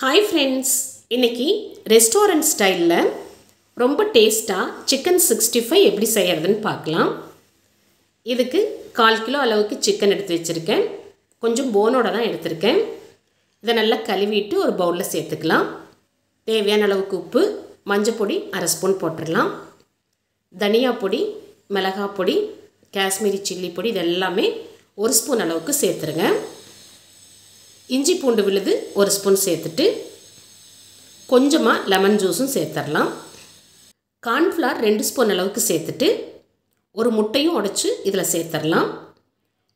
Hi friends இன்னைக்கு restaurant ஸ்டைலில் ரொம்ப டேஸ்ட்டாக சிக்கன் சிக்ஸ்டி ஃபைவ் எப்படி செய்கிறதுன்னு பார்க்கலாம். இதுக்கு கால் கிலோ அளவுக்கு சிக்கன் எடுத்து வச்சுருக்கேன். கொஞ்சம் போனோட தான் எடுத்திருக்கேன். இதை நல்லா கழுவிட்டு ஒரு பவுலில் சேர்த்துக்கலாம். தேவையான அளவுக்கு உப்பு மஞ்சப்பொடி அரை ஸ்பூன் போட்டுடலாம். தனியா பொடி மிளகாய் பொடி காஷ்மீரி சில்லி பொடி இது எல்லாமே ஒரு ஸ்பூன் அளவுக்கு சேர்த்துருங்க. இஞ்சி பூண்டு விழுது ஒரு ஸ்பூன் சேர்த்துட்டு கொஞ்சமாக லெமன் ஜூஸும் சேர்த்துடலாம் கார்ன்ஃப்ளார் ரெண்டு ஸ்பூன் அளவுக்கு சேர்த்துட்டு ஒரு முட்டையும் உடைச்சி இதில் சேர்த்துடலாம்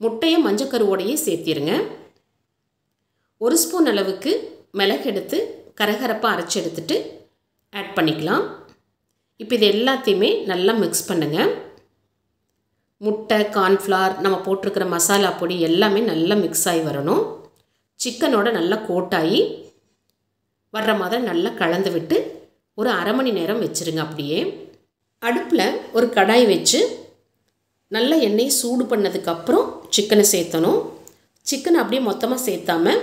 முட்டையை மஞ்சக்கருவோடையே சேர்த்திருங்க. ஒரு ஸ்பூன் அளவுக்கு மிளகு எடுத்து கரகரப்பாக அரைச்சி எடுத்துட்டு ஆட் பண்ணிக்கலாம். இப்போ இது எல்லாத்தையுமே நல்லா மிக்ஸ் பண்ணுங்கள் முட்டை கார்ன்ஃப்ளார் நம்ம போட்டிருக்கிற மசாலா பொடி எல்லாமே நல்லா மிக்ஸ் ஆகி வரணும். சிக்கனோட நல்லா கோட்டாகி வர்ற மாதிரி நல்லா கலந்து விட்டு ஒரு அரை மணி நேரம் வச்சுருங்க அப்படியே. அடுப்பில் ஒரு கடாய் வச்சு நல்லா எண்ணெயை சூடு பண்ணதுக்கப்புறம் சிக்கனை சேர்த்தணும். சிக்கனை அப்படியே மொத்தமாக சேர்த்தாம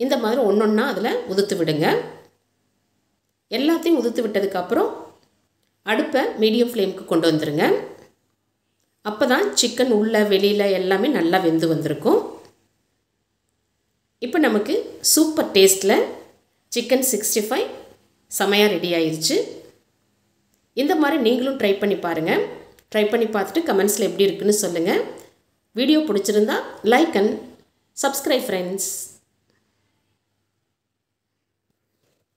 இந்த மாதிரி ஒன்று ஒன்றா அதில் உதுத்து விடுங்க. எல்லாத்தையும் உதுத்து விட்டதுக்கப்புறம் அடுப்பை மீடியம் ஃப்ளேமுக்கு கொண்டு வந்துடுங்க அப்போ தான் சிக்கன் உள்ளே வெளியில் எல்லாமே நல்லா வெந்து வந்திருக்கும். நமக்கு சூப்பர் டேஸ்ட்டில் சிக்கன் சிக்ஸ்டி ஃபைவ் செமையாக ரெடி ஆயிடுச்சு இந்த மாதிரி நீங்களும் ட்ரை பண்ணி பாருங்கள் ட்ரை பண்ணி பார்த்துட்டு கமெண்ட்ஸில் எப்படி இருக்குன்னு சொல்லுங்கள் வீடியோ பிடிச்சிருந்தா லைக் அண்ட் சப்ஸ்கிரைப் ஃப்ரெண்ட்ஸ்